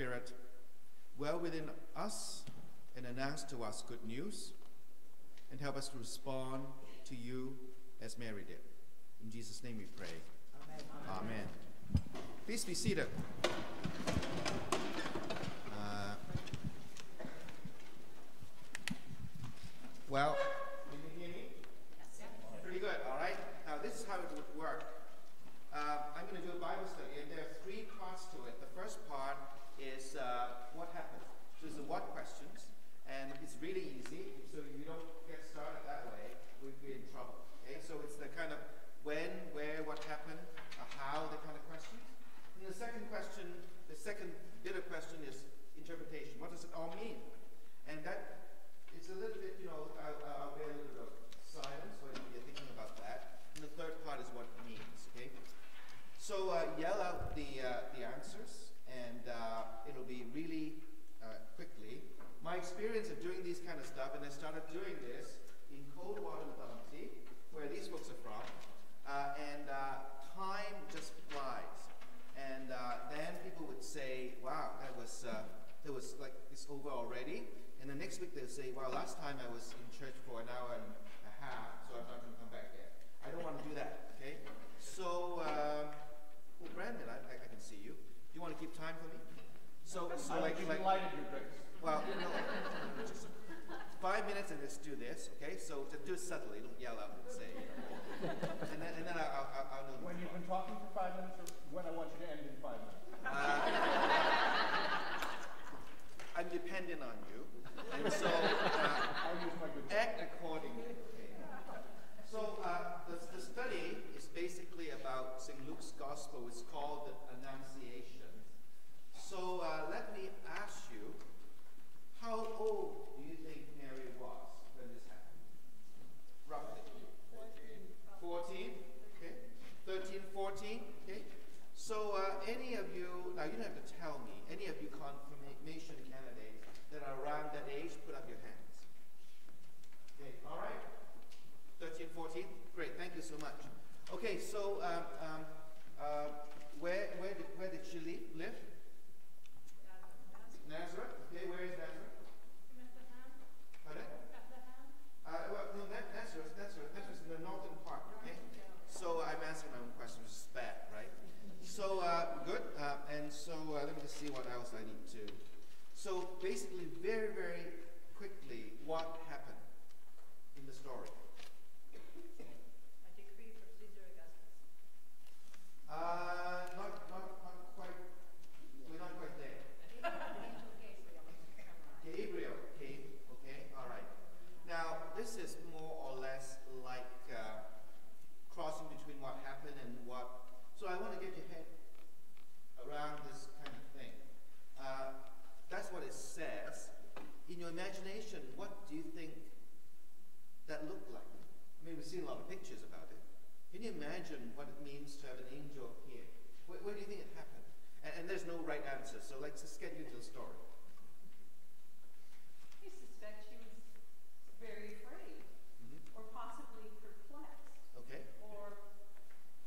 Spirit dwell within us and announce to us good news and help us to respond to you as Mary did. In Jesus' name we pray. Amen. Amen. Please be seated. Uh, well, can you hear me? Pretty good, all right? Now, this is how it would work. Uh, I'm going to do a Bible study, and there are three parts to it. The first part is uh, what it's the what questions, and it's really easy. So you don't get started that way, we'd be in trouble. Okay, so it's the kind of when, where, what happened, uh, how, the kind of questions. And the second question, the second bit of question is interpretation. What does it all mean? And that it's a little bit, you know, I'll, I'll a little bit of silence when you're thinking about that. And the third part is what it means. Okay. So uh, yell out the uh, the answers, and uh, it'll be really uh, quickly. My experience of doing these kind of stuff, and I started doing this in Coldwater, Bounty, where these folks are from, uh, and uh, time just flies. And then people would say, "Wow, that was that was like it's over already." And the next week they'll say, "Well, last time I was in church for an hour and a half, so I'm not going to come back yet." I don't want to do that. Okay. So, uh, well, Brandon, I, I, I, can see you. Do you want to keep time for me? So, so I like, like, lighted your grace. Well, no, just five minutes and let's do this. Okay. So just do it subtly. Don't yell out and say. and then, and then I'll, I'll, I'll know. When you've been talking for five minutes, or when I want you to end in five minutes. Uh, I'm dependent on you, and so uh, act accordingly. So uh, the, the study is basically about St. Luke's Gospel. It's called the Annunciation. So uh, let me ask you, how old do you think Mary was when this happened? Roughly. 14. 14? Okay. 13, 14? Okay. So uh, any of you, now you don't have to tell me, any of you confirmation candidates that are around that age, put up your hands. Okay, all right. 13, 14? Great, thank you so much. Okay, so um, um, uh, where, where, did, where did she live? Nazareth. Okay, where is Nazareth? Pardon? Uh, well, no, Nazareth, Nazareth, Nazareth is in the northern part, okay? So I'm answering my own question, which is bad, right? So, uh, good. Uh, and so uh, let me just see what else I need to. So basically, very, very quickly, what happened in the story? Uh, not, not, not quite, we're not quite there. Gabriel came, okay, all right. Now, this is more or less like uh, crossing between what happened and what, so I want to get your head around this kind of thing. Uh, that's what it says. In your imagination, what do you think that looked like? I mean, we've seen a lot of pictures about it. Can you imagine what it means to have an angel here? Where, where do you think it happened? And, and, there's no right answer, so let's just get into the story. I suspect she was very afraid, mm-hmm. or possibly perplexed. Okay. Or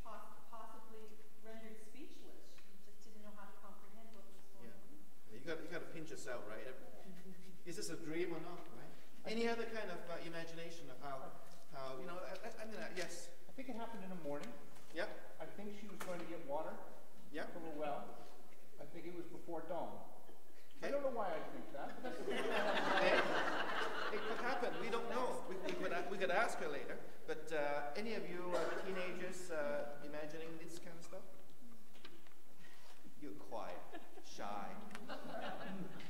poss- possibly rendered speechless. She just didn't know how to comprehend what was going yeah. on. You got you got to pinch yourself, right? Is this a dream or not, right? Any other kind of uh, imagination of how, how you know? I, I mean, uh, yes. I think it happened in the morning. Yep. I think she was going to get water yep. from a well. I think it was before dawn. Okay. I don't know why I think that, okay. it could happen. We don't know. We, we, could, we could ask her later. But uh, any of you uh, teenagers uh, imagining this kind of stuff? You're quiet, shy.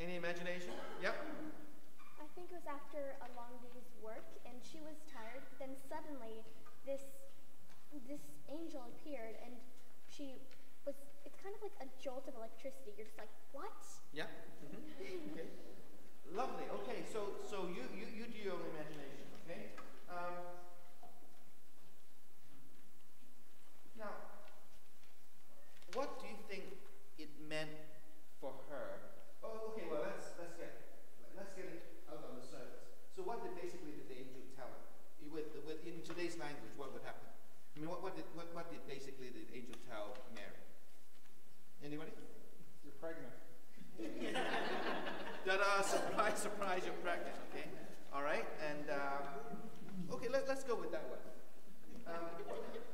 any imagination? Yep. I think it was after a long day's work, and she was tired. Then suddenly, this this angel appeared, and she was. It's kind of like a jolt of electricity. You're just like, what? Yeah. Mm-hmm. okay. Lovely. Okay. So so you you you do your own imagination. Okay. da-da, surprise, surprise, you're pregnant, okay? All right, and, uh, okay, let, let's go with that one. Um,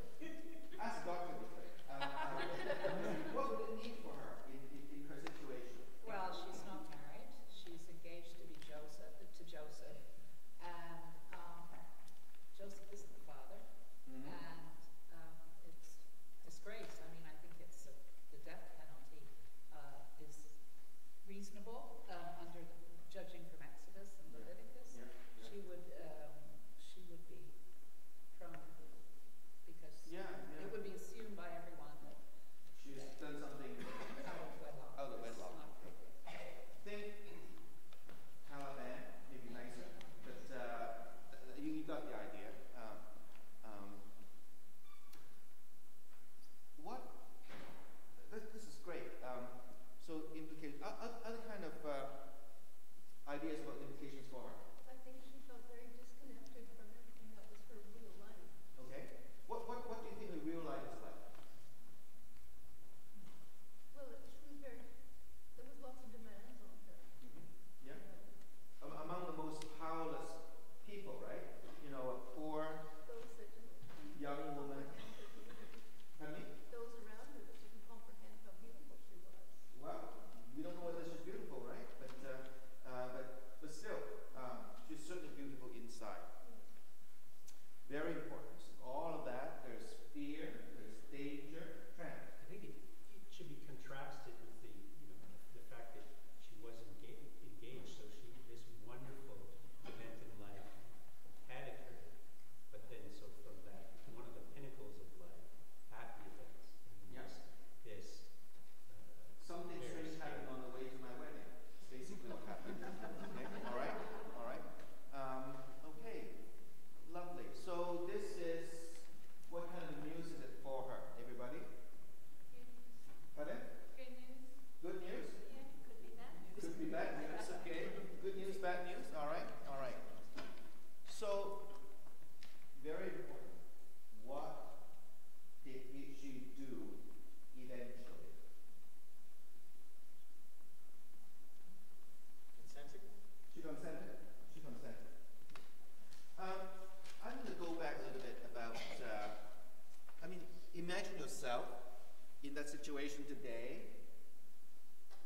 in that situation today,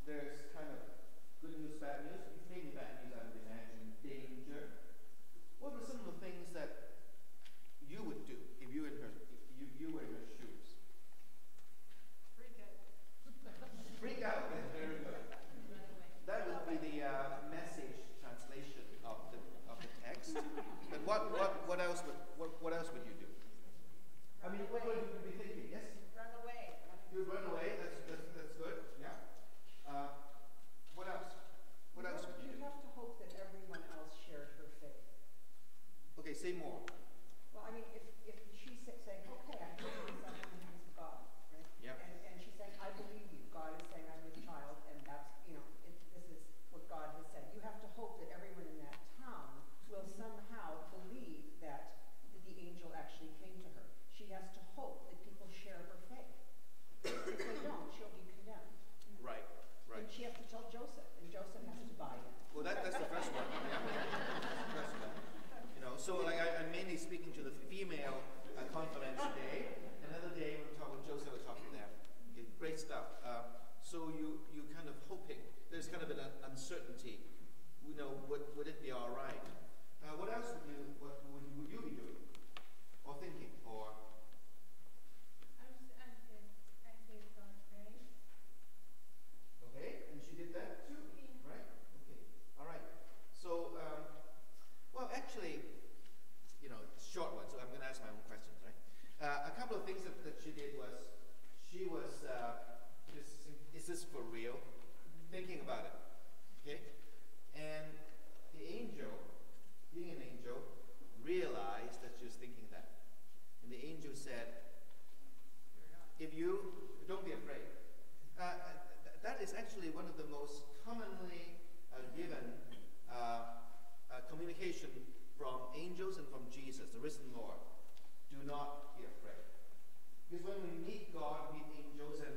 there's kind of good news, bad news. Maybe bad news, I would imagine, danger. What were some of the things that you would do if you, in her, if you, you were in her shoes? Freak out. Freak out, very good. That would be the uh, message translation of the, of the text. but what, what, what, else would, what, what else would you do? I mean, what would you be you would run away? uncertainty, you know, would, would it be all right? if you don't be afraid. Uh, uh that is actually one of the most commonly uh, given uh, uh, communication from angels and from Jesus, the risen Lord. Do not be afraid. Because when we meet God, meet angels, and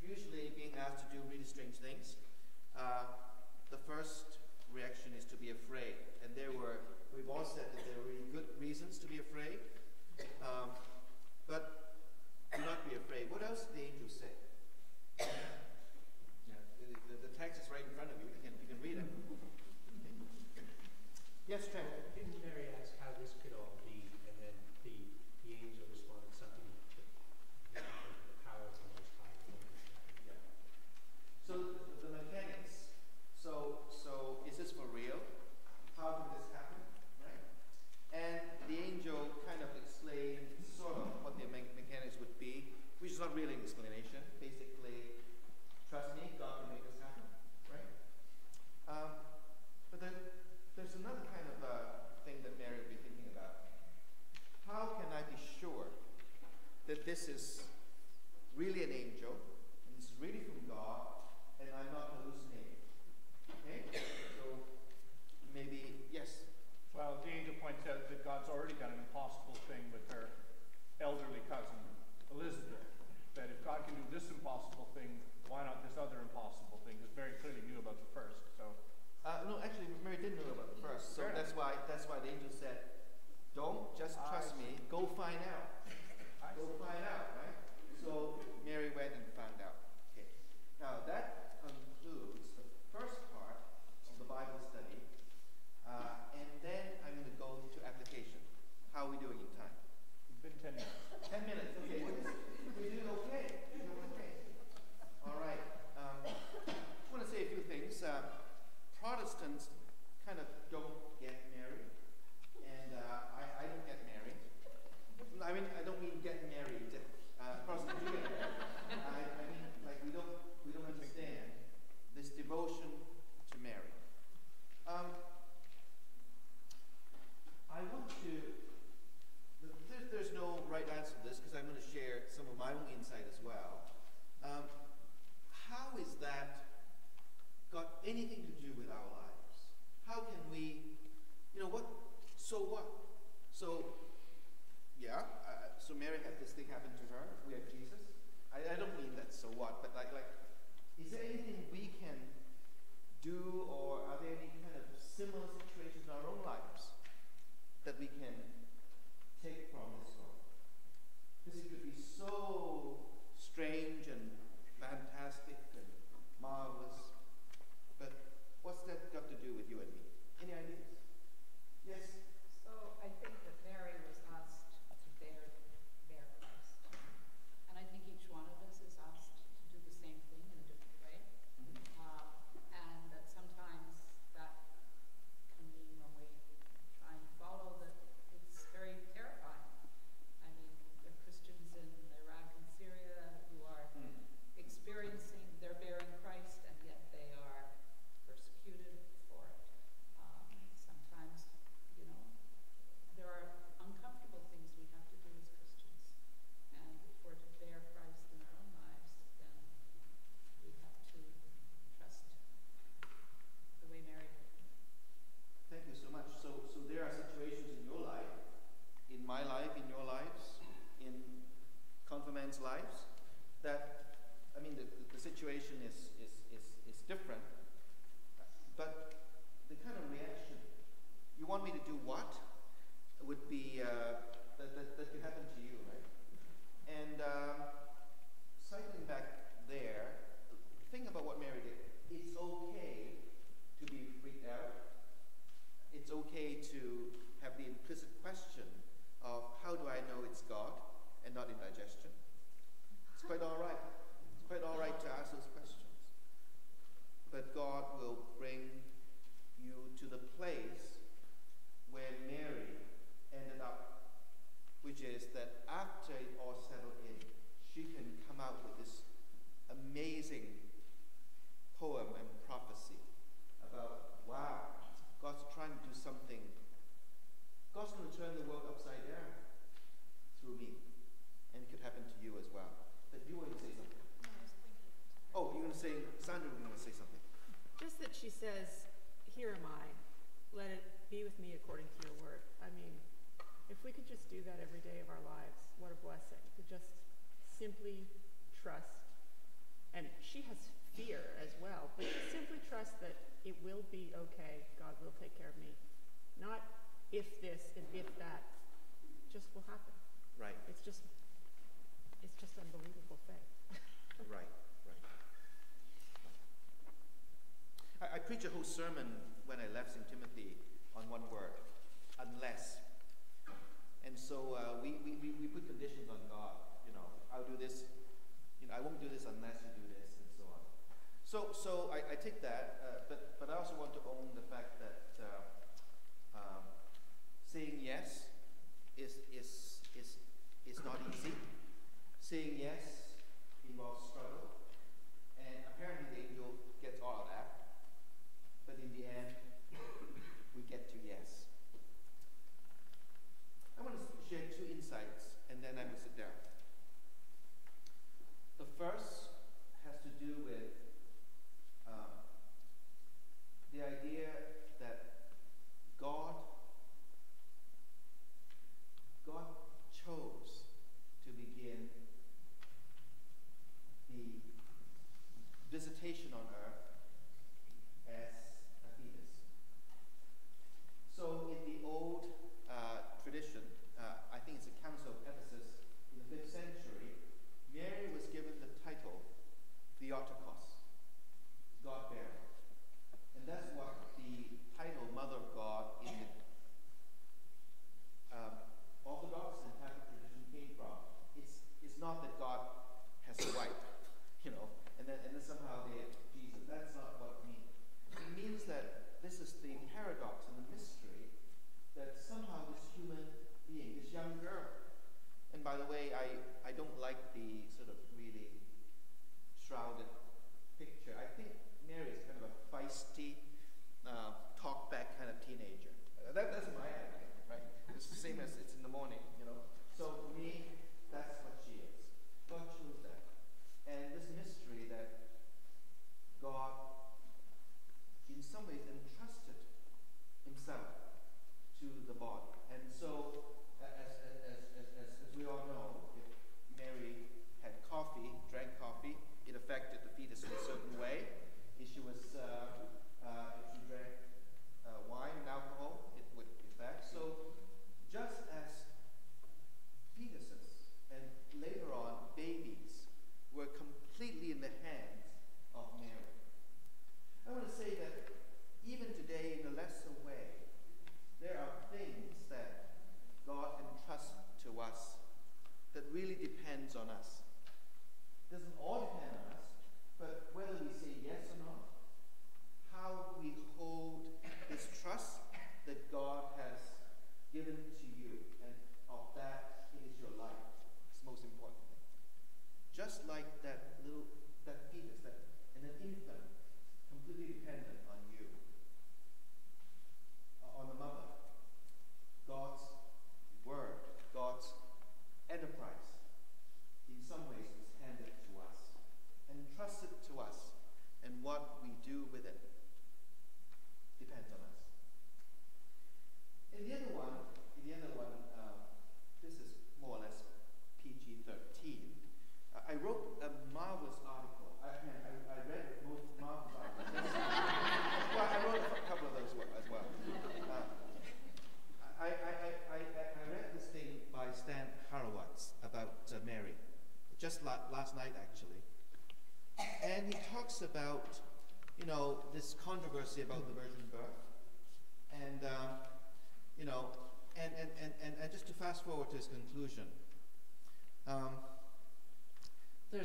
usually being asked to do really strange things, the first reaction is to be afraid. And there were, we've all said that there were really good reasons to be afraid. Um, afraid. What else did the angel say? Yeah, the, the, the text is right in front of you. You can, you can read it. Yes, Trent. Didn't Mary ask how this could all be, and then the, the angel responded something to, the power of the Most High. Yeah. So the, the mechanics. So so is this for real? How did this happen? Right. And the angel kind of explained sort of what the me- mechanics would be, which is not really an explanation. Basically, trust me, God can make this happen. Right. Um, but then there's another kind of uh, thing that Mary would be thinking about. How can I be sure that this is really an angel, and it's really from God, and I'm not hallucinating. Okay? So maybe yes. Well, the angel points out that God's already done an impossible thing with her elderly cousin, Elizabeth. That if God can do this impossible thing, why not this other impossible thing? Because Mary clearly knew about the first. So, Uh, no, actually, Mary didn't know about the first, so Fair enough. that's why that's why the angel said, "Don't just trust I me. Go find out. Go find out." Right? So Mary went and found out. Okay. Now that not indigestion? It's quite all right. It's quite all right to ask those questions. But God will bring you to the place where Mary ended up, which is that after it all settled in, she can come out with this amazing poem and prophecy about wow, God's trying to do something. God's going to turn the world upside down through me could happen to you as well. But you want to say something. No, oh, you want to say, Sandra, you want to say something. Just that she says, here am I. Let it be with me according to your word. I mean, if we could just do that every day of our lives, what a blessing. To just simply trust. And she has fear as well, but just simply trust that it will be okay. God will take care of me. Not if this and if that just will happen. Right. It's just just unbelievable thing, right, right. I, I a whole sermon when I left St. Timothy on one word, unless. And so uh, we, we, we put conditions on God. You know, I'll do this. You know, I won't do this unless you do this, and so on. So, so I, I take that, uh, but, but I also want to own the fact that uh, um, saying yes is, is, is, is not easy saying yes involves struggle. And apparently the angel gets all of that. But in the end, we get to yes. I want to share two insights, and then I will sit down. The first has to do with um, the idea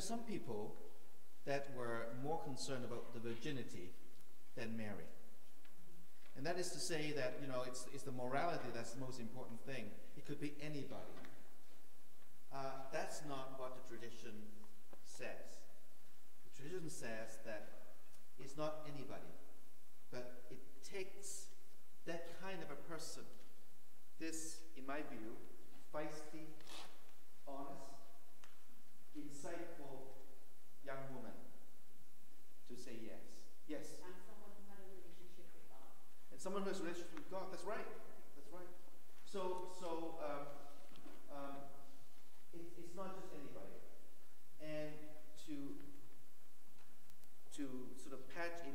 some people that were more concerned about the virginity than Mary. And that is to say that, you know, it's, it's the morality that's the most important thing. It could be anybody. Uh, that's not what the tradition says. The tradition says that it's not anybody, but it takes that kind of a person, this, in my view, feisty, honest, insightful young woman to say yes. Yes. And someone who had a relationship with God. And someone who has a relationship with God. That's right. That's right. So, so um, um, it, it's not just anybody. And to to sort of patch in